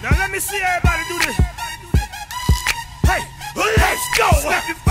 Now let me see everybody do this. Hey, let's go.